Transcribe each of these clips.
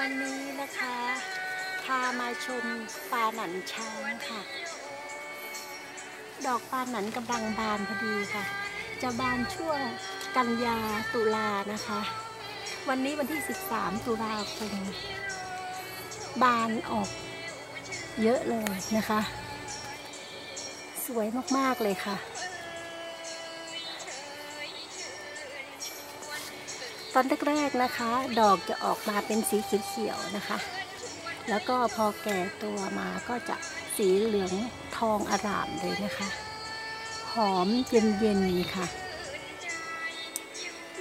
วันนี้นะคะ พามาชมปลาหนันช้างค่ะ ดอกปลาหนันกำลังบานพอดีค่ะ จะบานช่วงกันยาตุลานะคะ วันนี้วันที่ 13 ตุลาคมบานออกเยอะเลยนะคะ สวยมากๆเลยค่ะ ตอนแรกๆนะคะ ดอกจะออกมาเป็นสีเขียวๆนะคะ แล้วก็พอแก่ตัวมาก็จะสีเหลืองทองอร่ามเลยนะคะ หอมเย็นๆค่ะ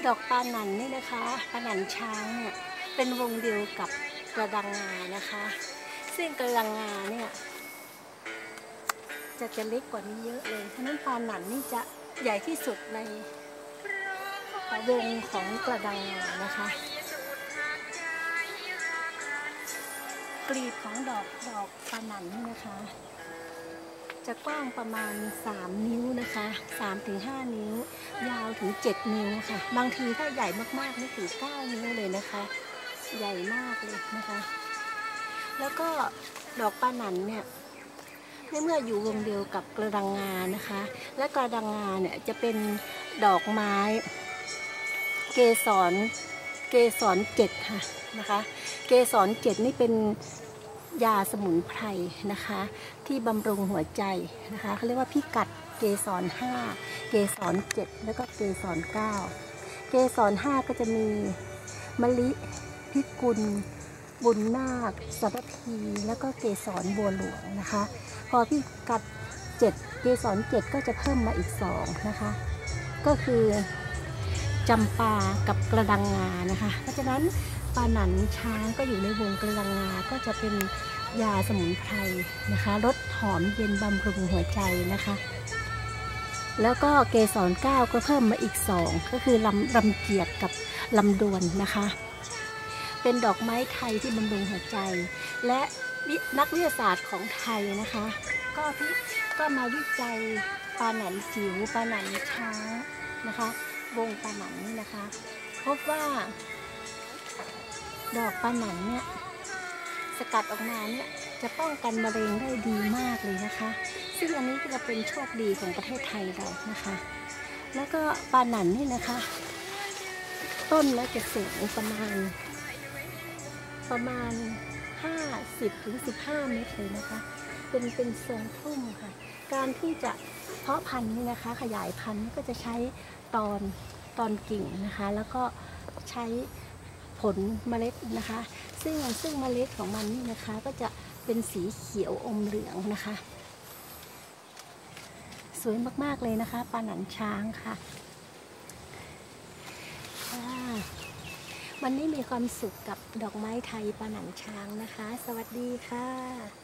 ดอกปานันนี่นะคะปานันช้างเนี่ยเป็นวงเดียวกับกระดังงานะคะ ซึ่งกระดังงาเนี่ยจะจะเล็กกว่านี้เยอะเลยฉะนั้นปานันนี่จะใหญ่ที่สุดใน วงของกระดังงานะคะ กลีบของดอกดอกปานันนะคะ จะกว้างประมาณ 3 นิ้วนะคะ3ถึง5นิ้ว ยาวถึง 7 นิ้วค่ะ บางทีถ้าใหญ่มากๆนี่ถึง9นิ้วเลยนะคะ ใหญ่มากเลยนะคะ แล้วก็ดอกปานันเนี่ยในเมื่ออยู่วงเดียวกับกระดังงานะคะ และกระดังงาเนี่ยจะเป็นดอกไม้ เกสรเกสรเจ็ดค่ะนะคะ เกสรเจ็ดนี่เป็นยาสมุนไพรนะคะ ที่บำรุงหัวใจนะคะเขาเรียกว่าพิกัดเกสรห้าเกสรเจ็ดแล้วก็เกสรเก้าเกสรห้าก็จะมีมะลิพิกุล บุญนาคสัพพีแล้วก็เกสรบัวหลวงนะคะ พอพิกัดเจ็ดเกสรเจ็ดก็จะเพิ่มมาอีกสองนะคะ ก็คือ จำปากับกระดังงานะคะ เพราะฉะนั้นปลาหนันช้างก็อยู่ในวงกระดังงา ก็จะเป็นยาสมุนไพรนะคะลดหอมเย็นบำรุงหัวใจนะคะ แล้วก็เกสรเก้าก็เพิ่มมาอีกสองก็คือลำลำเกียรติกับลำดวนนะคะ เป็นดอกไม้ไทยที่บำรุงหัวใจ และนักวิทยาศาสตร์ของไทยนะคะ ก็พิก็มาวิจัยปลาหนันจิ๋วปลาหนันช้างนะคะ วงปลาหนันนี่นะคะ พบว่า ดอกปลาหนันเนี่ยสกัดออกมาเนี่ยจะป้องกันมะเร็งได้ดีมากเลยนะคะ ซึ่งอันนี้ก็จะเป็นโชคดีของประเทศไทยเรานะคะ แล้วก็ปลาหนันนี่นะคะ ต้นแล้วจะสูงประมาณ ประมาณ 50ถึง15 เมตรเลยนะคะ เป็นเป็นทรงพุ่มค่ะ การที่จะเพาะพันธุ์นี่นะคะ ขยายพันธุ์ก็จะใช้ ตอนตอนกิ่งนะคะ แล้วก็ใช้ผลเมล็ดนะคะ ซึ่งซึ่งเมล็ดของมันนี่นะคะก็จะเป็นสีเขียวอมเหลืองนะคะ สวยมากๆเลยนะคะปลาหนันช้างค่ะวันนี้มีความสุขกับดอกไม้ไทยปลาหนันช้างนะคะ สวัสดีค่ะ